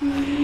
Oh.